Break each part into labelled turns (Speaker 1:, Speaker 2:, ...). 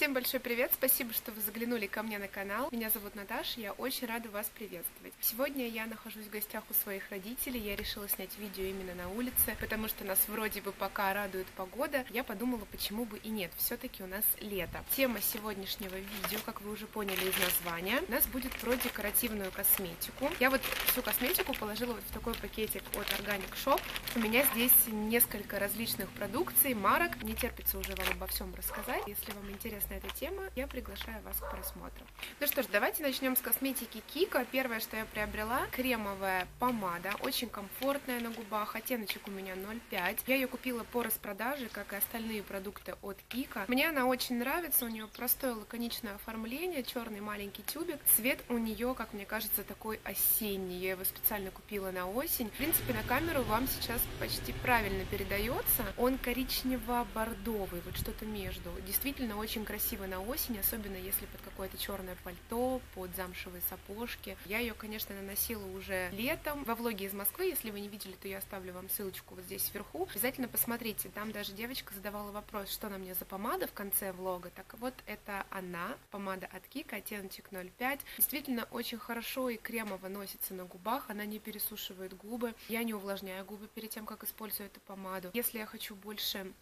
Speaker 1: Всем большой привет, спасибо, что вы заглянули ко мне на канал. Меня зовут Наташа, я очень рада вас приветствовать. Сегодня я нахожусь в гостях у своих родителей, я решила снять видео именно на улице, потому что нас вроде бы пока радует погода. Я подумала, почему бы и нет, все-таки у нас лето. Тема сегодняшнего видео, как вы уже поняли из названия, у нас будет про декоративную косметику. Я вот всю косметику положила вот в такой пакетик от Organic Shop. У меня здесь несколько различных продукций, марок. Не терпится уже вам обо всем рассказать. Если вам интересна эта тема, я приглашаю вас к просмотру. Ну что ж, давайте начнем с косметики Кика. Первое, что я приобрела, кремовая помада, очень комфортная на губах, оттеночек у меня 0,5. Я ее купила по распродаже, как и остальные продукты от Кика. Мне она очень нравится, у нее простое лаконичное оформление, черный маленький тюбик. Цвет у нее, как мне кажется, такой осенний. Я его специально купила на осень. В принципе, на камеру вам сейчас почти правильно передается. Он коричнево-бордовый, вот что-то между. Действительно очень красиво на осень, особенно если под какое-то черное пальто, под замшевые сапожки. Я ее, конечно, наносила уже летом во влоге из Москвы. Если вы не видели, то я оставлю вам ссылочку вот здесь вверху. Обязательно посмотрите. Там даже девочка задавала вопрос, что на мне за помада в конце влога. Так вот, это она, помада от Кика, оттеночек 05. Действительно, очень хорошо и кремово носится на губах. Она не пересушивает губы. Я не увлажняю губы перед тем, как использую эту помаду. Если я хочу больше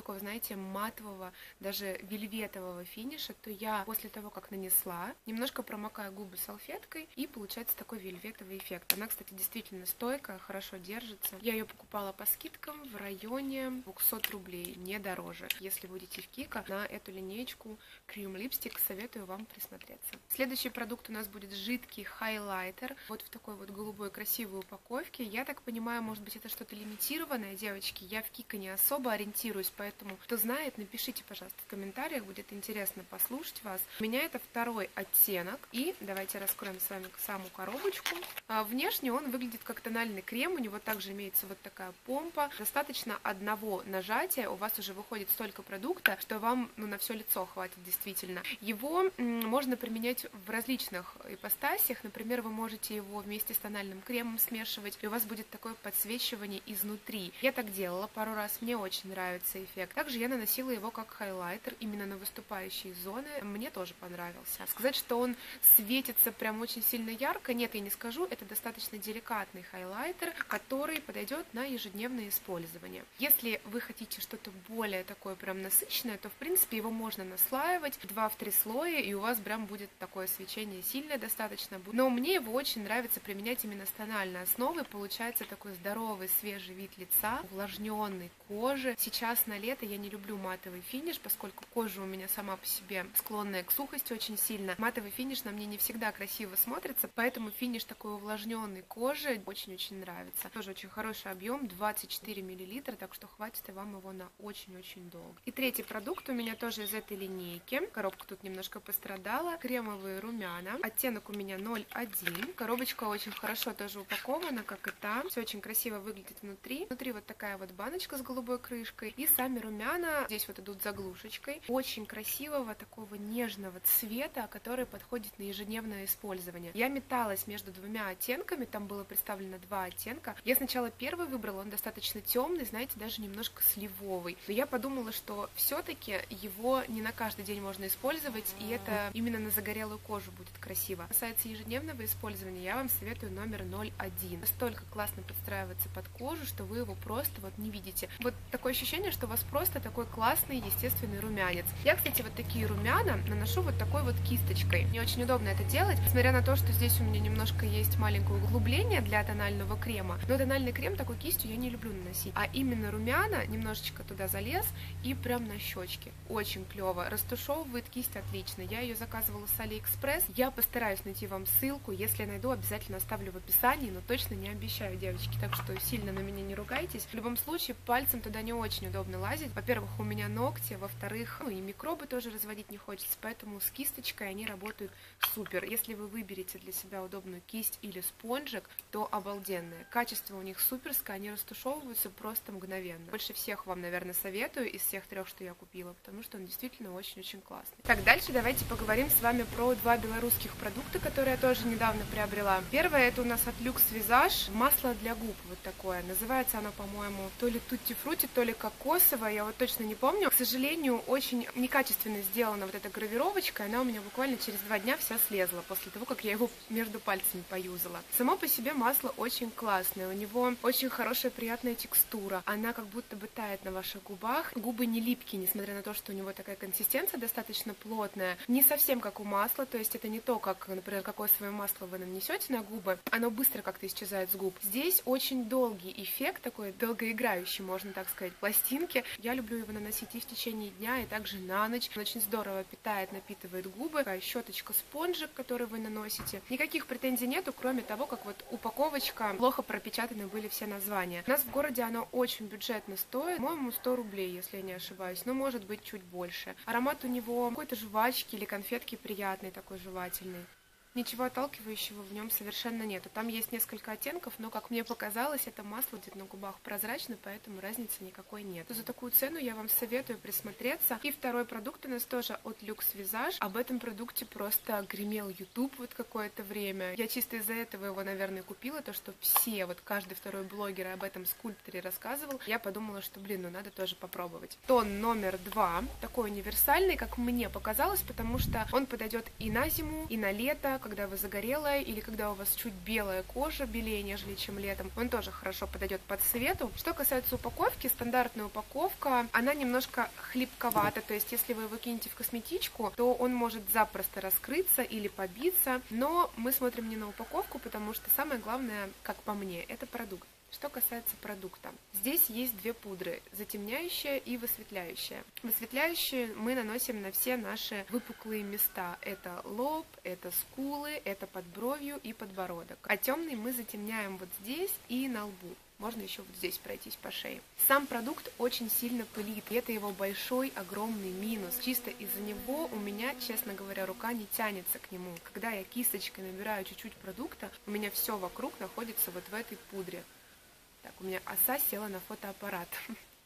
Speaker 1: такого, знаете, матового, даже вельветового финиша, то я после того, как нанесла, немножко промокаю губы салфеткой, и получается такой вельветовый эффект. Она, кстати, действительно стойкая, хорошо держится. Я ее покупала по скидкам в районе 200 рублей, не дороже. Если будете в Кика, на эту линейку Cream Lipstick советую вам присмотреться. Следующий продукт у нас будет жидкий хайлайтер, вот в такой вот голубой красивой упаковке. Я так понимаю, может быть, это что-то лимитированное, девочки. Я в Кика не особо ориентируюсь, поэтому, кто знает, напишите, пожалуйста, в комментариях, будет интересно послушать вас. У меня это второй оттенок, и давайте раскроем с вами саму коробочку. А, внешне он выглядит как тональный крем, у него также имеется вот такая помпа. Достаточно одного нажатия, у вас уже выходит столько продукта, что вам ну, на все лицо хватит действительно. Его можно применять в различных ипостасях, например, вы можете его вместе с тональным кремом смешивать, и у вас будет такое подсвечивание изнутри. Я так делала пару раз, мне очень нравится эффект. Также я наносила его как хайлайтер именно на выступающие зоны. Мне тоже понравился. Сказать, что он светится прям очень сильно ярко, нет, я не скажу. Это достаточно деликатный хайлайтер, который подойдет на ежедневное использование. Если вы хотите что-то более такое прям насыщенное, то в принципе его можно наслаивать в 2-3 слоя, и у вас прям будет такое свечение сильное достаточно. Но мне его очень нравится применять именно с тональной основой. Получается такой здоровый, свежий вид лица, увлажненной кожи. Сейчас на лето я не люблю матовый финиш, поскольку кожа у меня сама по себе склонная к сухости очень сильно. Матовый финиш на мне не всегда красиво смотрится, поэтому финиш такой увлажненной кожи очень-очень нравится. Тоже очень хороший объем, 24 мл, так что хватит и вам его на очень-очень долго. И третий продукт у меня тоже из этой линейки. Коробка тут немножко пострадала. Кремовые румяна. Оттенок у меня 0,1. Коробочка очень хорошо тоже упакована, как и там. Все очень красиво выглядит внутри. Внутри вот такая вот баночка с голубой крышкой. И сами румяна здесь вот идут заглушечкой. Очень красивого, такого нежного цвета, который подходит на ежедневное использование. Я металась между двумя оттенками, там было представлено два оттенка. Я сначала первый выбрала, он достаточно темный, знаете, даже немножко сливовый. Но я подумала, что все-таки его не на каждый день можно использовать, и это именно на загорелую кожу будет красиво. Касается ежедневного использования, я вам советую номер 01. Настолько классно подстраивается под кожу, что вы его просто вот не видите. Вот такое ощущение, что вас просто такой классный естественный румянец. Я, кстати, вот такие румяна наношу вот такой вот кисточкой. Мне очень удобно это делать, несмотря на то, что здесь у меня немножко есть маленькое углубление для тонального крема, но тональный крем такой кистью я не люблю наносить. А именно румяна немножечко туда залез и прям на щечки. Очень клево. Растушевывает кисть отлично. Я ее заказывала с Алиэкспресс. Я постараюсь найти вам ссылку. Если найду, обязательно оставлю в описании, но точно не обещаю, девочки. Так что сильно на меня не ругайтесь. В любом случае, пальцем туда не очень удобно лазить. Во-первых, у меня ногти, во-вторых, ну и микробы тоже разводить не хочется, поэтому с кисточкой они работают супер. Если вы выберете для себя удобную кисть или спонжик, то обалденные. Качество у них суперское, они растушевываются просто мгновенно. Больше всех вам, наверное, советую из всех трех, что я купила, потому что он действительно очень-очень классный. Так, дальше давайте поговорим с вами про два белорусских продукта, которые я тоже недавно приобрела. Первое это у нас от Lux Visage масло для губ, вот такое. Называется оно, по-моему, то ли тутти фрути, то ли кокосовое этого я вот точно не помню. К сожалению, очень некачественно сделана вот эта гравировочка, она у меня буквально через два дня вся слезла после того, как я его между пальцами поюзала. Само по себе масло очень классное, у него очень хорошая приятная текстура, она как будто бы тает на ваших губах, губы не липкие, несмотря на то, что у него такая консистенция достаточно плотная, не совсем как у масла, то есть это не то, как, например, какое свое масло вы нанесете на губы, оно быстро как-то исчезает с губ. Здесь очень долгий эффект, такой долгоиграющий, можно так сказать, пластинки. Я люблю его наносить и в течение дня, и также на ночь. Он очень здорово питает, напитывает губы. Щеточка спонжик, который вы наносите. Никаких претензий нету, кроме того, как вот упаковочка, плохо пропечатаны были все названия. У нас в городе оно очень бюджетно стоит, по-моему, 100 рублей, если я не ошибаюсь, но может быть чуть больше. Аромат у него какой-то жвачки или конфетки приятный, такой жевательный. Ничего отталкивающего в нем совершенно нету. Там есть несколько оттенков, но, как мне показалось, это масло где-то на губах прозрачно, поэтому разницы никакой нет. За такую цену я вам советую присмотреться. И второй продукт у нас тоже от Lux Visage. Об этом продукте просто гремел YouTube вот какое-то время. Я чисто из-за этого его, наверное, купила, то, что все, вот каждый второй блогер об этом скульпторе рассказывал. Я подумала, что, блин, ну надо тоже попробовать. Тон номер два, такой универсальный, как мне показалось, потому что он подойдет и на зиму, и на лето, когда вы загорелая или когда у вас чуть белая кожа, белее, нежели чем летом, он тоже хорошо подойдет под свету. Что касается упаковки, стандартная упаковка, она немножко хлипковата, то есть если вы его кинете в косметичку, то он может запросто раскрыться или побиться, но мы смотрим не на упаковку, потому что самое главное, как по мне, это продукт. Что касается продукта, здесь есть две пудры, затемняющая и высветляющая. Высветляющую мы наносим на все наши выпуклые места. Это лоб, это скулы, это под бровью и подбородок. А темный мы затемняем вот здесь и на лбу. Можно еще вот здесь пройтись по шее. Сам продукт очень сильно пылит, и это его большой, огромный минус. Чисто из-за него у меня, честно говоря, рука не тянется к нему. Когда я кисточкой набираю чуть-чуть продукта, у меня все вокруг находится вот в этой пудре. Так, у меня оса села на фотоаппарат.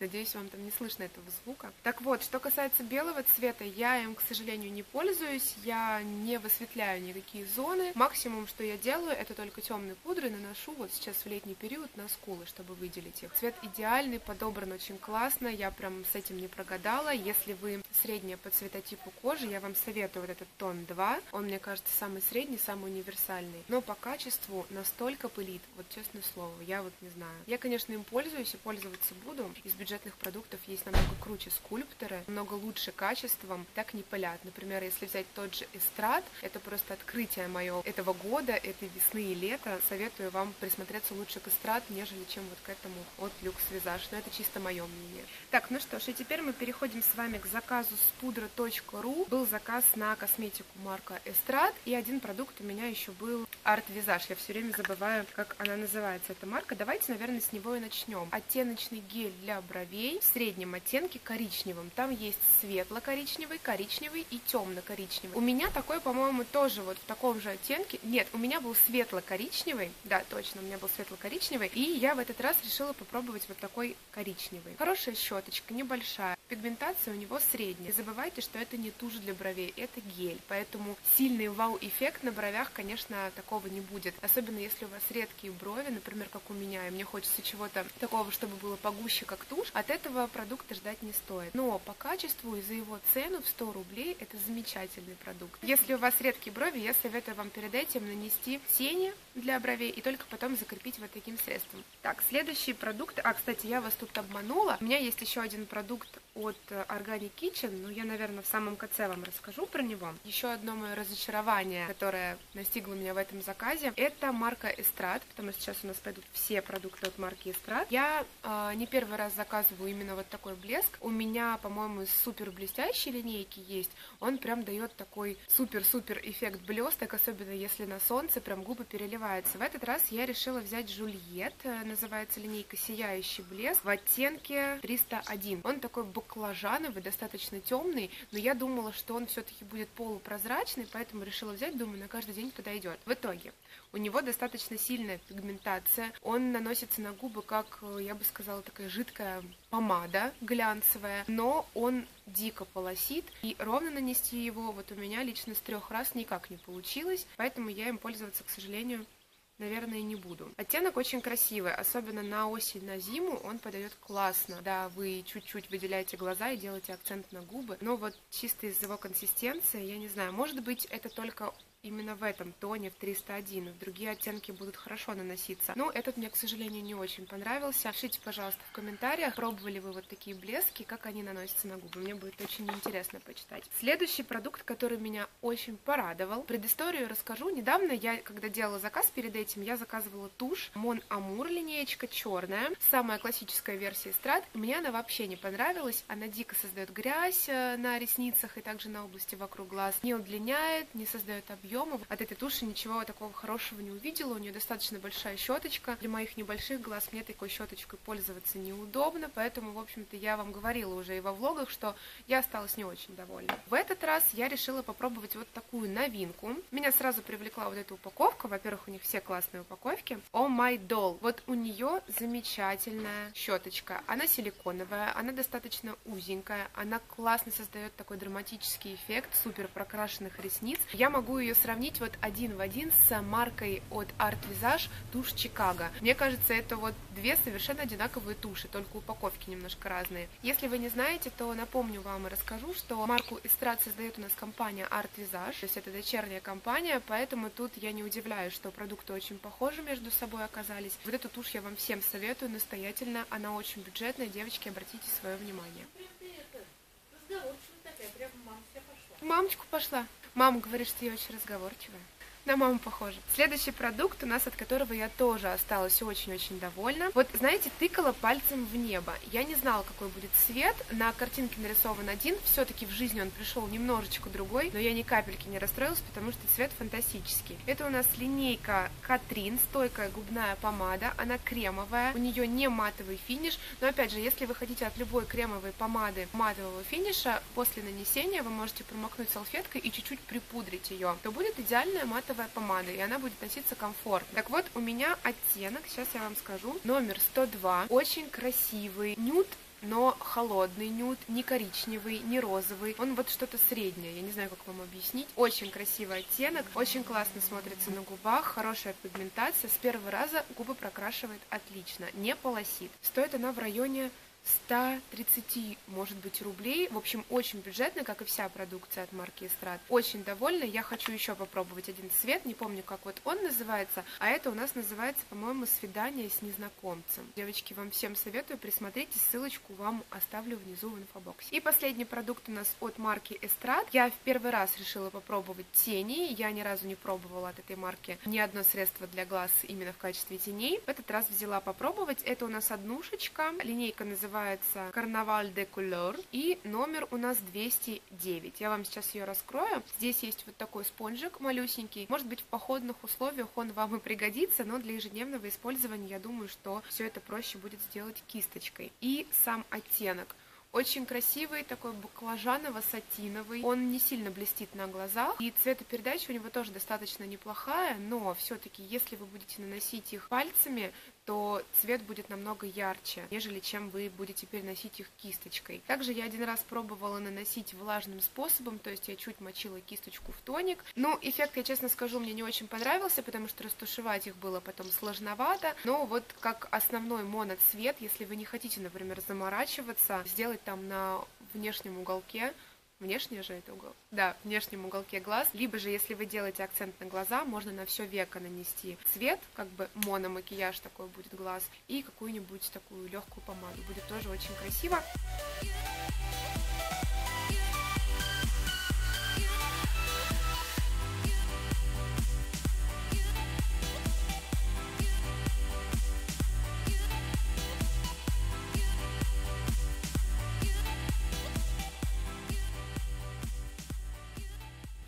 Speaker 1: Надеюсь, вам там не слышно этого звука. Так вот, что касается белого цвета, я им, к сожалению, не пользуюсь. Я не высветляю никакие зоны. Максимум, что я делаю, это только темные пудры наношу вот сейчас в летний период на скулы, чтобы выделить их. Цвет идеальный, подобран очень классно. Я прям с этим не прогадала. Если вы средняя по цветотипу кожи, я вам советую вот этот тон 2. Он, мне кажется, самый средний, самый универсальный. Но по качеству настолько пылит, вот честное слово, я вот не знаю. Я, конечно, им пользуюсь и пользоваться буду. Из бюджета бюджетных продуктов есть намного круче скульпторы, намного лучше качеством, так не пылят. Например, если взять тот же эстрад, это просто открытие мое этого года, этой весны и лета. Советую вам присмотреться лучше к эстрад, нежели чем вот к этому от Lux Visage. Но это чисто мое мнение. Так, ну что ж, и теперь мы переходим с вами к заказу с пудра.ру. Был заказ на косметику марка Эстрад, и один продукт у меня еще был Visage. Я все время забываю, как она называется, эта марка. Давайте, наверное, с него и начнем. Оттеночный гель для бровей в среднем оттенке коричневым. Там есть светло-коричневый, коричневый и темно-коричневый. У меня такой, по-моему, тоже вот в таком же оттенке. Нет, у меня был светло-коричневый. Да, точно, у меня был светло-коричневый. И я в этот раз решила попробовать вот такой коричневый. Хорошая щеточка, небольшая. Пигментация у него средняя. Не забывайте, что это не тушь для бровей, это гель. Поэтому сильный вау-эффект на бровях, конечно, такого не будет. Особенно если у вас редкие брови, например, как у меня, и мне хочется чего-то такого, чтобы было погуще, как тушь, от этого продукта ждать не стоит. Но по качеству и за его цену в 100 рублей это замечательный продукт. Если у вас редкие брови, я советую вам перед этим нанести тени для бровей и только потом закрепить вот таким средством. Так, следующий продукт. А, кстати, я вас тут обманула. У меня есть еще один продукт от Organic Kitchen, но я, наверное, в самом конце вам расскажу про него. Еще одно мое разочарование, которое настигло меня в этом заказе, это марка Эстрад, потому что сейчас у нас пойдут все продукты от марки Эстрад. Я э, не первый раз заказываю именно вот такой блеск. У меня, по-моему, супер блестящей линейки есть. Он прям дает такой супер-супер эффект блесток, особенно если на солнце прям губы переливаются. В этот раз я решила взять Жульет, э, называется линейка «Сияющий блеск» в оттенке 301. Он такой баклажановый, достаточно темный, но я думала, что он все-таки будет полупрозрачный, поэтому решила взять, думаю, на каждый день подойдет. В итоге у него достаточно сильная пигментация, он наносится на губы как, я бы сказала, такая жидкая помада глянцевая, но он дико полосит, и ровно нанести его вот у меня лично с трех раз никак не получилось, поэтому я им пользоваться, к сожалению, наверное, не буду. Оттенок очень красивый, особенно на осень, на зиму он подает классно. Да, вы чуть-чуть выделяете глаза и делаете акцент на губы, но вот чисто из его консистенции, я не знаю, может быть, это только именно в этом тоне, в 301, в другие оттенки будут хорошо наноситься. Но этот мне, к сожалению, не очень понравился. Пишите, пожалуйста, в комментариях, пробовали вы вот такие блески, как они наносятся на губы. Мне будет очень интересно почитать. Следующий продукт, который меня очень порадовал. Предысторию расскажу. Недавно я, когда делала заказ перед этим, я заказывала тушь Mon Amour линеечка черная, самая классическая версия Страт. Мне она вообще не понравилась. Она дико создает грязь э, на ресницах и также на области вокруг глаз. Не удлиняет, не создает объем объема. От этой туши ничего такого хорошего не увидела. У нее достаточно большая щеточка. Для моих небольших глаз мне такой щеточкой пользоваться неудобно, поэтому, в общем-то, я вам говорила уже и во влогах, что я осталась не очень довольна. В этот раз я решила попробовать вот такую новинку. Меня сразу привлекла вот эта упаковка. Во-первых, у них все классные упаковки. Oh My Doll. Вот у нее замечательная щеточка. Она силиконовая, она достаточно узенькая, она классно создает такой драматический эффект супер прокрашенных ресниц. Я могу ее сравнить вот один в один с маркой от Art Visage тушь Чикаго. Мне кажется, это вот две совершенно одинаковые туши, только упаковки немножко разные. Если вы не знаете, то напомню вам и расскажу, что марку Эстрад создает у нас компания Art Visage, то есть это дочерняя компания, поэтому тут я не удивляюсь, что продукты очень похожи между собой оказались. Вот эту тушь я вам всем советую настоятельно, она очень бюджетная, девочки, обратите свое внимание. Мамочку пошла. Мама говорит, что я очень разговорчивая. На маму похоже. Следующий продукт у нас, от которого я тоже осталась очень-очень довольна. Вот, знаете, тыкала пальцем в небо. Я не знала, какой будет цвет. На картинке нарисован один. Все-таки в жизни он пришел немножечко другой, но я ни капельки не расстроилась, потому что цвет фантастический. Это у нас линейка Катрин, стойкая губная помада. Она кремовая, у нее не матовый финиш. Но опять же, если вы хотите от любой кремовой помады матового финиша, после нанесения вы можете промокнуть салфеткой и чуть-чуть припудрить ее, то будет идеальная матовая матовая помада, и она будет носиться комфортно. Так вот, у меня оттенок, сейчас я вам скажу, номер 102, очень красивый, нюд но холодный нюд, не коричневый, не розовый. Он вот что-то среднее, я не знаю, как вам объяснить. Очень красивый оттенок, очень классно смотрится на губах, хорошая пигментация. С первого раза губы прокрашивает отлично, не полосит. Стоит она в районе 130, может быть, рублей. В общем, очень бюджетно, как и вся продукция от марки Эстрад. Очень довольна. Я хочу еще попробовать один цвет. Не помню, как вот он называется. А это у нас называется, по-моему, «Свидание с незнакомцем». Девочки, вам всем советую. Присмотрите. Ссылочку вам оставлю внизу в инфобоксе. И последний продукт у нас от марки Эстрад. Я в первый раз решила попробовать тени. Я ни разу не пробовала от этой марки ни одно средство для глаз именно в качестве теней. В этот раз взяла попробовать. Это у нас однушечка. Линейка называется называется «Карнаваль де Кулер», и номер у нас 209. Я вам сейчас ее раскрою. Здесь есть вот такой спонжик малюсенький. Может быть, в походных условиях он вам и пригодится, но для ежедневного использования я думаю, что все это проще будет сделать кисточкой. И сам оттенок. Очень красивый, такой баклажаново-сатиновый. Он не сильно блестит на глазах. И цветопередача у него тоже достаточно неплохая, но все-таки, если вы будете наносить их пальцами, то цвет будет намного ярче, нежели чем вы будете переносить их кисточкой. Также я один раз пробовала наносить влажным способом, то есть я чуть мочила кисточку в тоник. Ну, эффект, я честно скажу, мне не очень понравился, потому что растушевать их было потом сложновато. Но вот как основной моноцвет, если вы не хотите, например, заморачиваться, сделать там на внешнем уголке Внешний же это угол. Да, в внешнем уголке глаз. Либо же, если вы делаете акцент на глаза, можно на все веко нанести цвет, как бы мономакияж такой будет глаз, и какую-нибудь такую легкую помаду. Будет тоже очень красиво.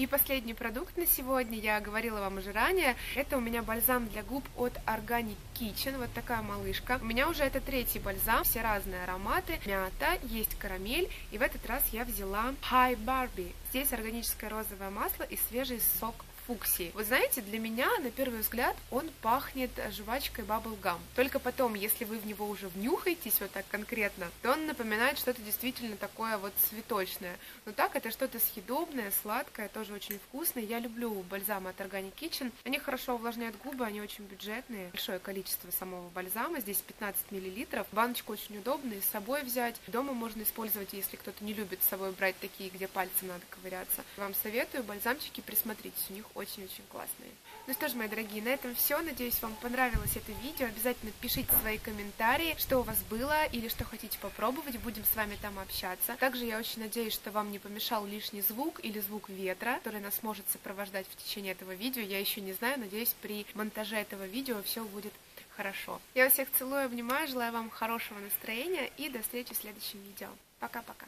Speaker 1: И последний продукт на сегодня, я говорила вам уже ранее, это у меня бальзам для губ от Organic Kitchen, вот такая малышка. У меня уже это третий бальзам, все разные ароматы, мята, есть карамель, и в этот раз я взяла High Barbie. Здесь органическое розовое масло и свежий сок фуксии. Вот знаете, для меня, на первый взгляд, он пахнет жвачкой Gum. Только потом, если вы в него уже внюхаетесь вот так конкретно, то он напоминает что-то действительно такое вот цветочное. Но так это что-то съедобное, сладкое, тоже очень вкусное. Я люблю бальзамы от Organic Kitchen. Они хорошо увлажняют губы, они очень бюджетные. Большое количество самого бальзама, здесь 15 мл. Баночку очень удобная, с собой взять. Дома можно использовать, если кто-то не любит с собой брать такие, где пальцем надо ковыряться. Вам советую, бальзамчики присмотритесь, у них очень-очень классные. Ну что ж, мои дорогие, на этом все. Надеюсь, вам понравилось это видео. Обязательно пишите свои комментарии, что у вас было или что хотите попробовать. Будем с вами там общаться. Также я очень надеюсь, что вам не помешал лишний звук или звук ветра, который нас может сопровождать в течение этого видео. Я еще не знаю, надеюсь, при монтаже этого видео все будет хорошо. Я всех целую, обнимаю, желаю вам хорошего настроения и до встречи в следующем видео. Пока-пока.